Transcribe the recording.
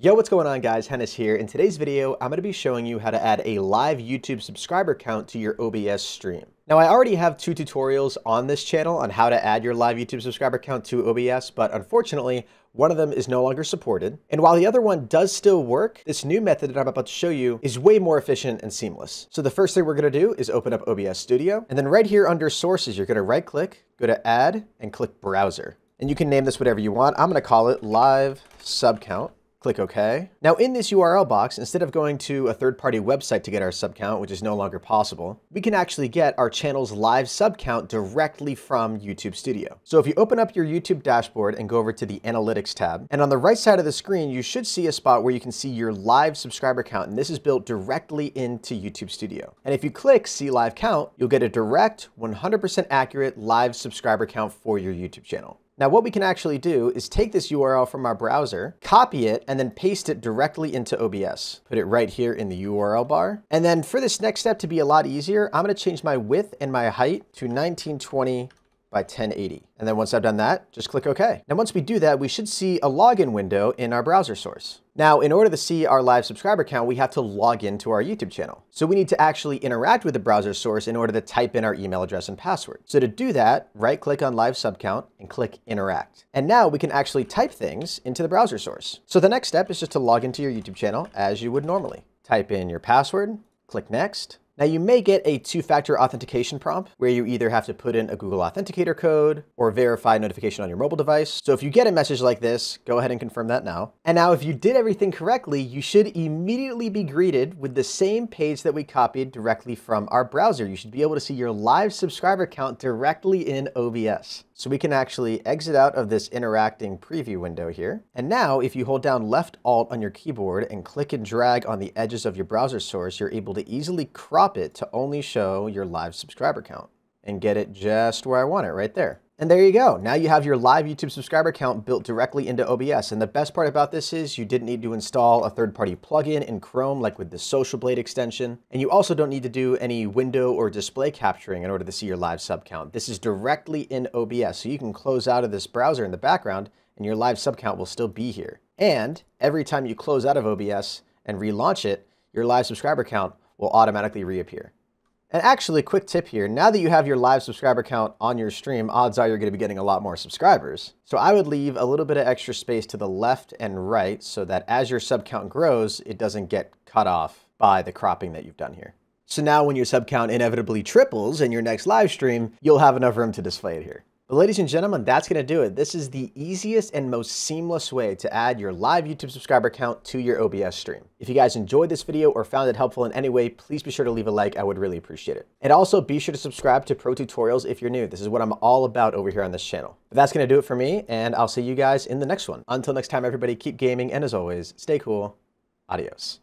Yo, what's going on guys? Henis here. In today's video, I'm going to be showing you how to add a live YouTube subscriber count to your OBS stream. Now, I already have two tutorials on this channel on how to add your live YouTube subscriber count to OBS, but unfortunately, one of them is no longer supported. And while the other one does still work, this new method that I'm about to show you is way more efficient and seamless. So the first thing we're going to do is open up OBS Studio, and then right here under Sources, you're going to right click, go to Add, and click Browser. And you can name this whatever you want. I'm going to call it Live Sub Count. Click OK. Now in this URL box, instead of going to a third-party website to get our sub count, which is no longer possible, we can actually get our channel's live sub count directly from YouTube Studio. So if you open up your YouTube dashboard and go over to the Analytics tab, and on the right side of the screen, you should see a spot where you can see your live subscriber count, and this is built directly into YouTube Studio. And if you click See Live Count, you'll get a direct, 100% accurate live subscriber count for your YouTube channel. Now what we can actually do is take this URL from our browser, copy it, and then paste it directly into OBS. Put it right here in the URL bar. And then for this next step to be a lot easier, I'm gonna change my width and my height to 1920 by 1080. And then once I've done that, just click OK. Now once we do that, we should see a login window in our browser source. Now, in order to see our live subscriber count, we have to log into our YouTube channel. So we need to actually interact with the browser source in order to type in our email address and password. So to do that, right click on live sub count and click interact. And now we can actually type things into the browser source. So the next step is just to log into your YouTube channel as you would normally. Type in your password, click next, now you may get a two-factor authentication prompt where you either have to put in a Google Authenticator code or verify notification on your mobile device. So if you get a message like this, go ahead and confirm that now. And now if you did everything correctly, you should immediately be greeted with the same page that we copied directly from our browser. You should be able to see your live subscriber count directly in OBS. So we can actually exit out of this interacting preview window here. And now if you hold down left alt on your keyboard and click and drag on the edges of your browser source, you're able to easily crop it to only show your live subscriber count and get it just where I want it right there. And there you go. Now you have your live YouTube subscriber count built directly into OBS. And the best part about this is you didn't need to install a third-party plugin in Chrome like with the Social Blade extension. And you also don't need to do any window or display capturing in order to see your live sub count. This is directly in OBS. So you can close out of this browser in the background and your live sub count will still be here. And every time you close out of OBS and relaunch it, your live subscriber count will automatically reappear. And actually, quick tip here, now that you have your live subscriber count on your stream, odds are you're gonna be getting a lot more subscribers. So I would leave a little bit of extra space to the left and right so that as your sub count grows, it doesn't get cut off by the cropping that you've done here. So now when your sub count inevitably triples in your next live stream, you'll have enough room to display it here. But ladies and gentlemen, that's to do it. This is the easiest and most seamless way to add your live YouTube subscriber count to your OBS stream. If you guys enjoyed this video or found it helpful in any way, please be sure to leave a like. I would really appreciate it. And also be sure to subscribe to Pro Tutorials if you're new. This is what I'm all about over here on this channel. But that's to do it for me, and I'll see you guys in the next one. Until next time, everybody, keep gaming, and as always, stay cool. Adios.